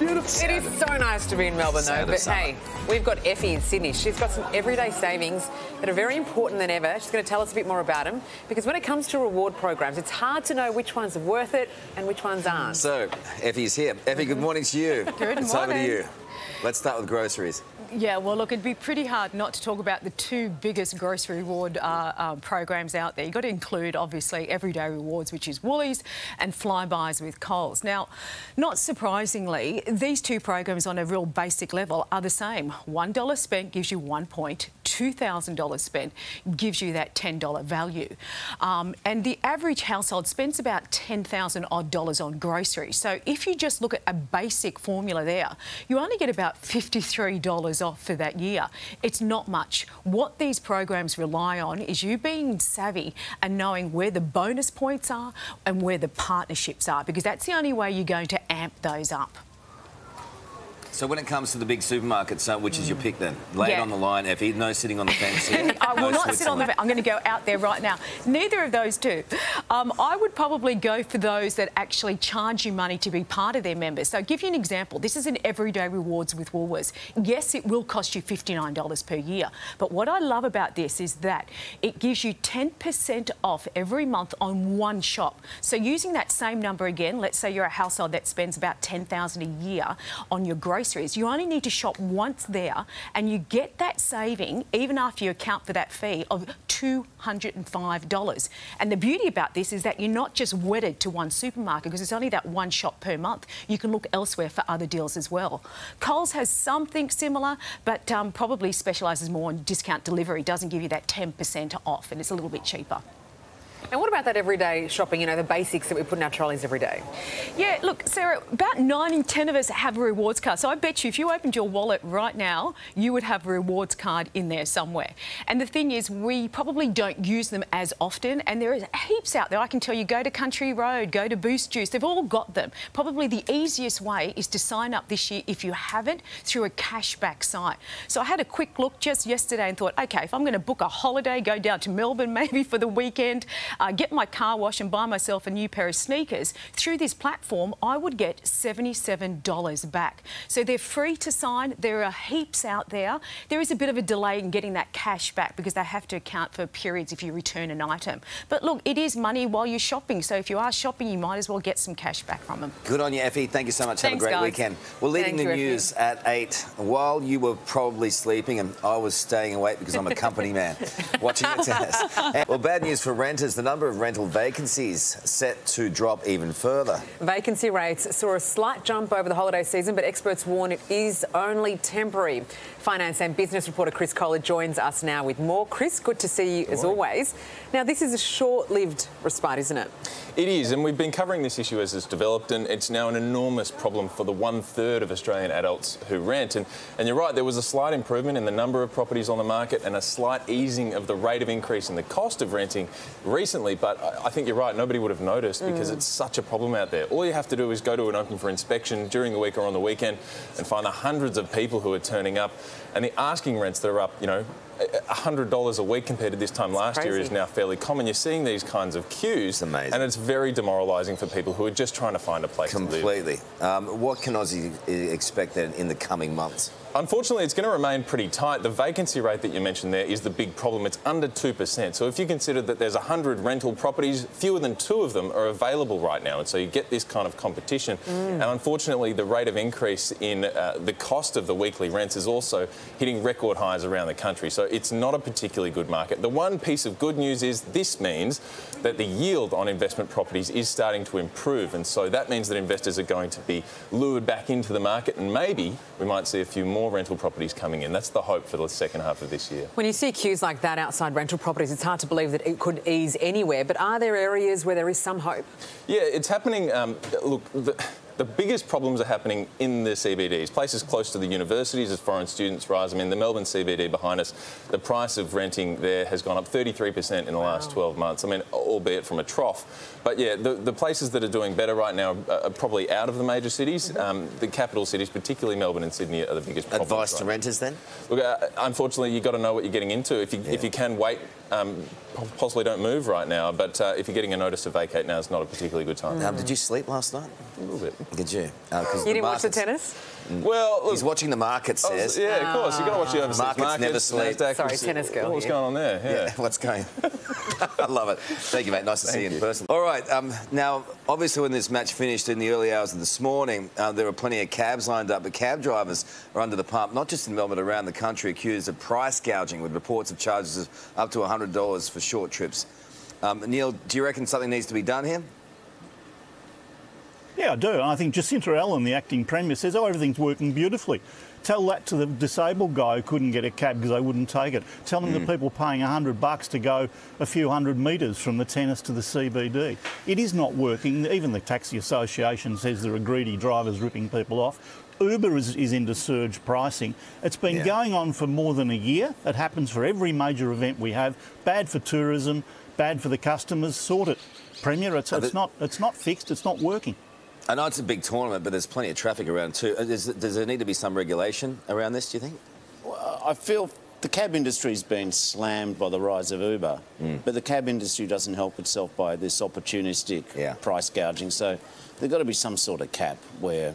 beautiful. It is so nice to be in Melbourne, though. But summer. hey, we've got Effie in Sydney. She's got some everyday savings that are very important than ever. She's going to tell us a bit more about them because when it comes to reward programs, it's hard to know which ones are worth it and which ones aren't. So, Effie's here. Effie, good morning to you. Good it's over to you. Let's start with groceries. Yeah, well, look, it'd be pretty hard not to talk about the two biggest grocery reward uh, um, programs out there. You've got to include, obviously, Everyday Rewards, which is Woolies, and Flybuys with Coles. Now, not surprisingly, these two programs on a real basic level are the same. $1 spent gives you one point, $2,000 spent gives you that $10 value. Um, and the average household spends about 10,000 odd dollars on groceries. So if you just look at a basic formula there, you only get about $53 off for that year. It's not much. What these programs rely on is you being savvy and knowing where the bonus points are and where the partnerships are, because that's the only way you're going to amp those up. So, when it comes to the big supermarkets, uh, which is your pick then? Lay it on the line, Effie. No sitting on the fence here. I will No not sit on the. fence. I'm going to go out there right now. Neither of those two. Um, I would probably go for those that actually charge you money to be part of their members. So, I'll give you an example. This is an everyday rewards with Woolworths. Yes, it will cost you $59 per year, but what I love about this is that it gives you 10% off every month on one shop. So, using that same number again, let's say you're a household that spends about 10,000 a year on your groceries. You only need to shop once there, and you get that saving even after you account for that fee of $205. And the beauty about this is that you're not just wedded to one supermarket because it's only that one shop per month. You can look elsewhere for other deals as well. Coles has something similar, but um, probably specialises more in discount delivery. Doesn't give you that 10% off, and it's a little bit cheaper. And what about that everyday shopping, you know, the basics that we put in our trolleys every day? Yeah, look, Sarah, about nine in ten of us have a rewards card. So I bet you if you opened your wallet right now, you would have a rewards card in there somewhere. And the thing is, we probably don't use them as often, and there is heaps out there. I can tell you, go to Country Road, go to Boost Juice, they've all got them. Probably the easiest way is to sign up this year, if you haven't, through a cashback site. So I had a quick look just yesterday and thought, okay, if I'm going to book a holiday, go down to Melbourne maybe for the weekend, uh, get my car wash and buy myself a new pair of sneakers, through this platform, I would get $77 back. So they're free to sign. There are heaps out there. There is a bit of a delay in getting that cash back because they have to account for periods if you return an item. But look, it is money while you're shopping. So if you are shopping, you might as well get some cash back from them. Good on you, Effie. Thank you so much. Thanks, Have a great guys. weekend. We're leading Thank the you, Effie. news at 8 while you were probably sleeping and I was staying awake because I'm a company man watching the tennis. And- well, bad news for renters. The number of rental vacancies set to drop even further. Vacancy rates saw a slight jump over the holiday season, but experts warn it is only temporary. Finance and business reporter Chris Kohler joins us now with more. Chris, good to see you as always. Now, this is a short lived respite, isn't it? It is, and we've been covering this issue as it's developed, and it's now an enormous problem for the one third of Australian adults who rent. And, and you're right, there was a slight improvement in the number of properties on the market and a slight easing of the rate of increase in the cost of renting recently. But I, I think you're right, nobody would have noticed because it's such a problem out there. All you have to do is go to an open for inspection during the week or on the weekend and find the hundreds of people who are turning up, and the asking rents that are up, you know, $100 a week compared to this time last year is now fairly common. You're seeing these kinds of queues, amazing. and it's very demoralising for people who are just trying to find a place to live. Completely. Um, what can Aussie uh, expect then in the coming months? Unfortunately, it's going to remain pretty tight. The vacancy rate that you mentioned there is the big problem. It's under 2%. So if you consider that there's 100 rental properties, fewer than two of them are available right now. And so you get this kind of competition. And unfortunately, the rate of increase in uh, the cost of the weekly rents is also hitting record highs around the country. So it's not a particularly good market. The one piece of good news is this means that the yield on investment properties is starting to improve. And so that means that investors are going to be lured back into the market and maybe we might see a few more rental properties coming in. That's the hope for the second half of this year. When you see queues like that outside rental properties, it's hard to believe that it could ease anywhere. But are there areas where there is some hope? Yeah, it's happening. Um, look, the, the biggest problems are happening in the CBDs, places close to the universities as foreign students rise. I mean, the Melbourne CBD behind us, the price of renting there has gone up 33% in the last 12 months. I mean, albeit from a trough. But yeah, the, the places that are doing better right now are, are probably out of the major cities. Um, the capital cities, particularly Melbourne and Sydney, are the biggest problems. Advice to right renters then? Look, uh, unfortunately, you've got to know what you're getting into. If you, if you can wait um, possibly don't move right now. But uh, if you're getting a notice to vacate now, it's not a particularly good time. Um, did you sleep last night? A little bit. Did you? Uh, 'cause You didn't watch the tennis? Well, look, He's watching the market, I was- yeah, of course. You've got to watch the overseas Markets markets. never sleep. NASDAQ Sorry, was- tennis girl What's here. going on there? Yeah. Yeah, what's going? I love it. Thank you, mate. Nice to see you in person. All right. Um, now, obviously, when this match finished in the early hours of this morning, uh, there were plenty of cabs lined up, but cab drivers are under the pump, not just in Melbourne, around the country, accused of price gouging with reports of charges of up to $100 for short trips. Um, Neil, do you reckon something needs to be done here? Yeah, I do. I think Jacinta Allan, the acting premier, says, oh, everything's working beautifully. Tell that to the disabled guy who couldn't get a cab because they wouldn't take it. Tell them the hmm. people paying 100 bucks to go a few hundred metres from the tennis to the CBD. It is not working. Even the Taxi Association says there are greedy drivers ripping people off. Uber is, is into surge pricing. It's been Yeah. going on for more than a year. It happens for every major event we have. Bad for tourism, bad for the customers. Sort it, Premier. It's, it's, not, it's not fixed. It's not working. I know it's a big tournament, but there's plenty of traffic around too. Uh, Does, does there need to be some regulation around this, do you think? Well, I feel the cab industry's been slammed by the rise of Uber, but the cab industry doesn't help itself by this opportunistic Yeah. price gouging. So there's got to be some sort of cap where,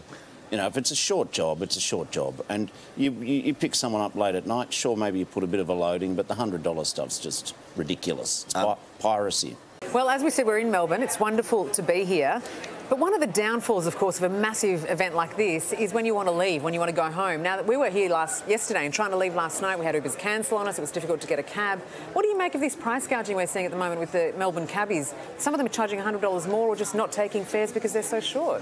you know, if it's a short job, it's a short job, and you, you, you pick someone up late at night. Sure, maybe you put a bit of a loading, but the hundred dollar stuff's just ridiculous. It's pi- piracy. Well, as we said, we're in Melbourne. It's wonderful to be here. But one of the downfalls, of course, of a massive event like this is when you want to leave, when you want to go home. Now, that we were here last yesterday and trying to leave last night. We had Ubers cancel on us. It was difficult to get a cab. What do you make of this price gouging we're seeing at the moment with the Melbourne cabbies? Some of them are charging $100 more or just not taking fares because they're so short.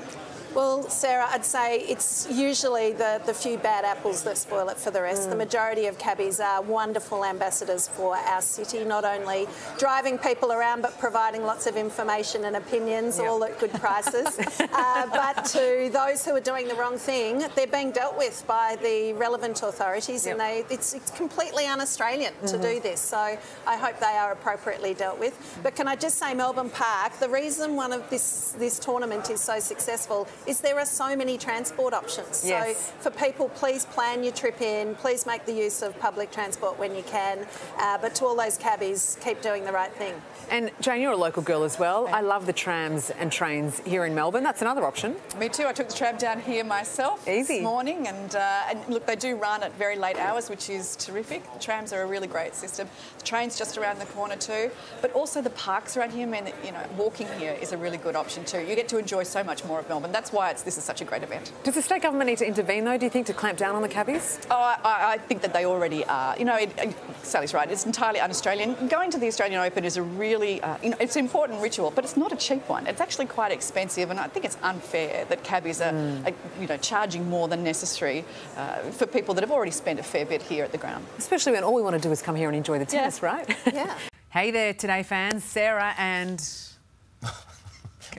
Well, Sarah, I'd say it's usually the, the few bad apples that spoil it for the rest. The majority of cabbies are wonderful ambassadors for our city, not only driving people around but providing lots of information and opinions, Yeah. all at good prices. uh, but to those who are doing the wrong thing, they're being dealt with by the relevant authorities, and they it's, it's completely un-Australian to do this. So I hope they are appropriately dealt with. But can I just say, Melbourne Park, the reason one of this this tournament is so successful is there are so many transport options. Yes. So for people, please plan your trip in. Please make the use of public transport when you can. Uh, but to all those cabbies, keep doing the right thing. And Jane, you're a local girl as well. I love the trams and trains here in Melbourne. That's another option. Me too. I took the tram down here myself Easy. this morning, and, uh, and look, they do run at very late hours, which is terrific. The trams are a really great system. The train's just around the corner too, but also the parks around here mean that you know walking here is a really good option too. You get to enjoy so much more of Melbourne. That's why it's, this is such a great event. Does the state government need to intervene, though, do you think, to clamp down on the cabbies? Oh, I, I- I think that they already are. You know, it, it- Sally's right. It's entirely un-Australian. Going to the Australian Open is a really, uh, you know, it's an important ritual, but it's not a cheap one. It's actually quite expensive, and I think it's unfair that cabbies are, are you know, charging more than necessary uh, for people that have already spent a fair bit here at the ground. Especially when all we want to do is come here and enjoy the tennis, right? Yeah. hey there, Today fans. Sarah and